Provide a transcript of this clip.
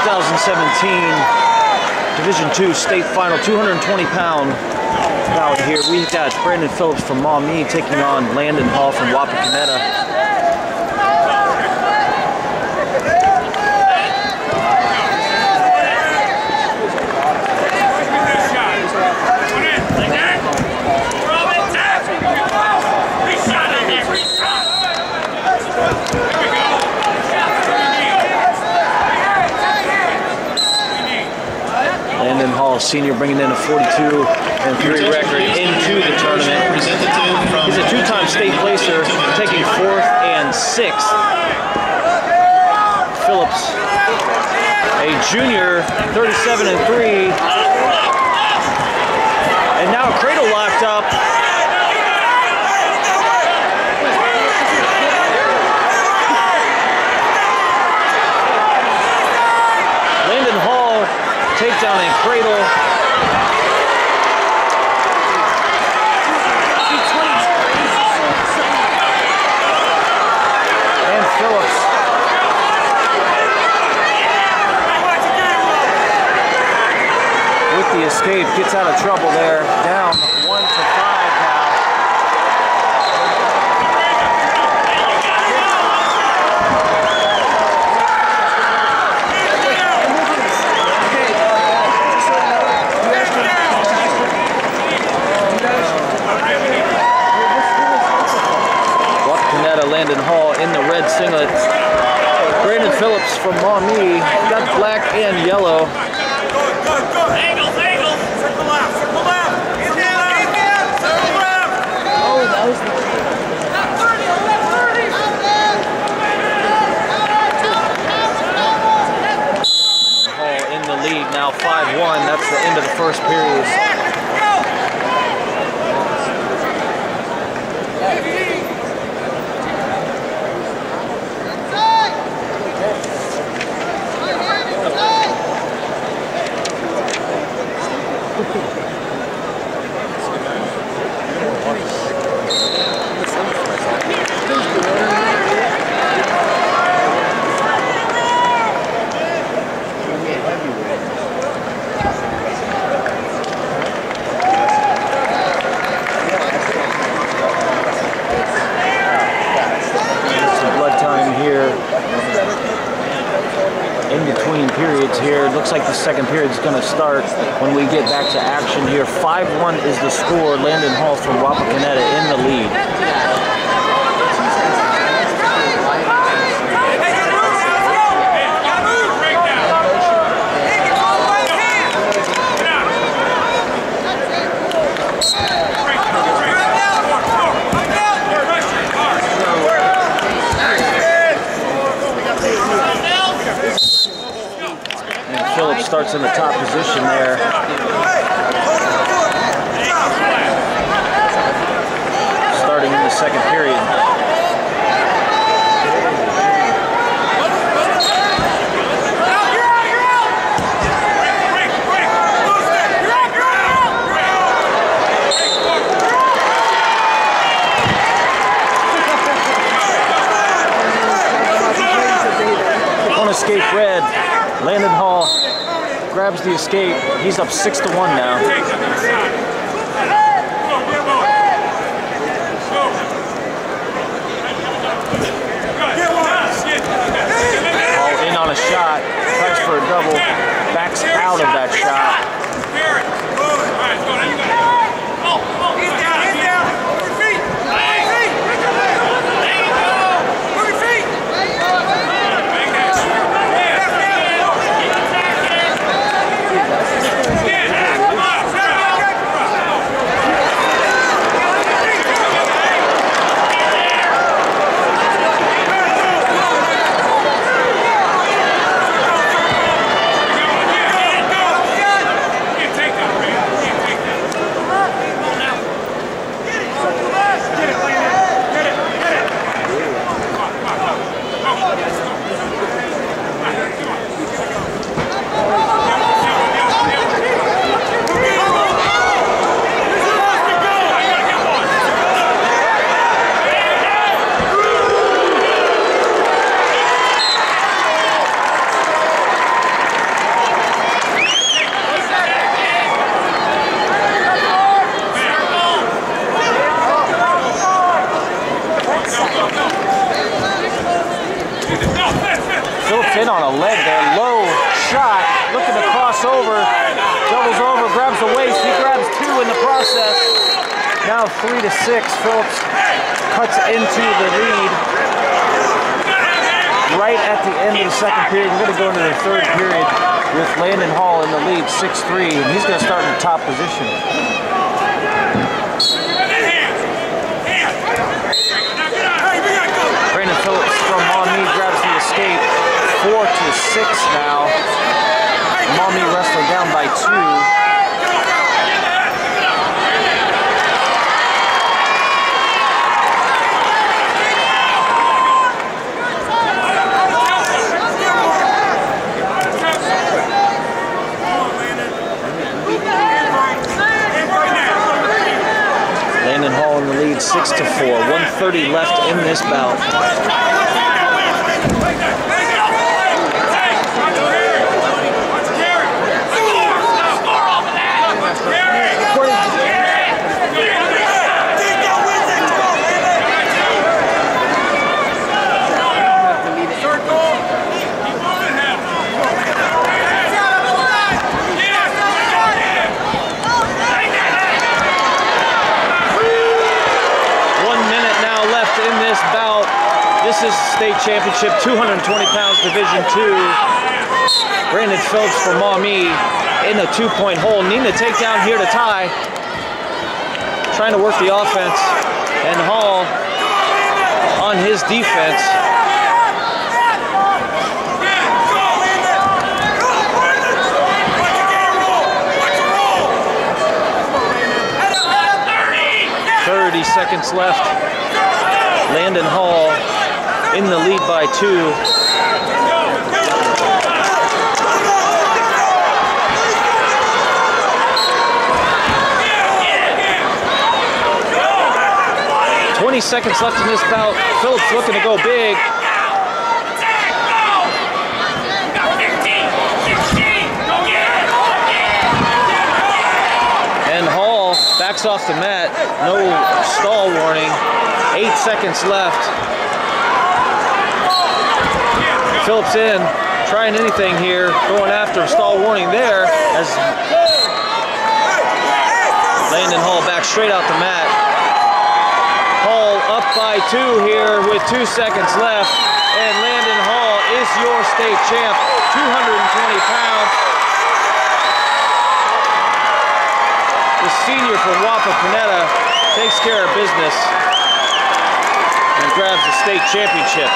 2017 Division II state final 220 pound bout here. We've got Brandon Phillips from Maumee taking on Landon Hall from Wapakoneta. Landon Hall, senior, bringing in a 42 and 3 record into the tournament. He's a two-time state placer, taking fourth and sixth. Phillips, a junior, 37 and 3. And now Cradle locked up. Landon Hall, takedown and cradle. And Phillips. With the escape, gets out of trouble there. Down one to five now. Wapakoneta, Landon Hall in the red singlet. Brandon Phillips from Maumee got black and yellow. Oh, that was in the lead now 5-1. That's the end of the first period. Looks like the second period is going to start when we get back to action here. 5-1 is the score. Landon Hall from Wapakoneta in the lead. And Phillips starts in the top position there. Starting in the second period. Escape red, Landon Hall grabs the escape. He's up six to one now. Hall in on a shot, tries for a double, backs out of that shot. In on a leg there. Low shot. Looking to cross over. Doubles over. Grabs the waist. He grabs two in the process. Now three to six. Phillips cuts into the lead. Right at the end of the second period. We're going to go into the third period with Landon Hall in the lead, 6-3, and he's going to start in the top position. Brandon Phillips from Maumee grabs the escape. Four to six now. Maumee wrestling down by two. Landon Hall in the lead, six to four. 130 left in this bout. One minute now left in this bout. This is state championship, 220 pounds, Division Two. Brandon Phillips from Maumee in a two-point hole. Needing a takedown here to tie. Trying to work the offense. And Hall on his defense. Thirty seconds left. Landon Hall in the lead by two. Twenty seconds left in this bout. Phillips looking to go big. And Hall backs off the mat. No stall warning. Eight seconds left. Phillips in, trying anything here, going after stall warning there as Landon Hall back straight out the mat. Hall up by two here with two seconds left, and Landon Hall is your state champ, 220 pounds. The senior from Wapa Wapakoneta takes care of business and grabs the state championship.